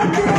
Let's go.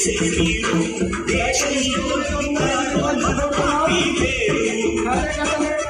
Thank you.